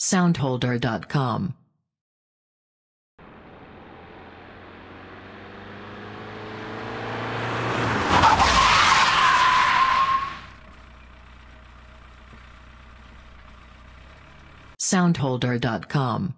Soundholder.com Soundholder.com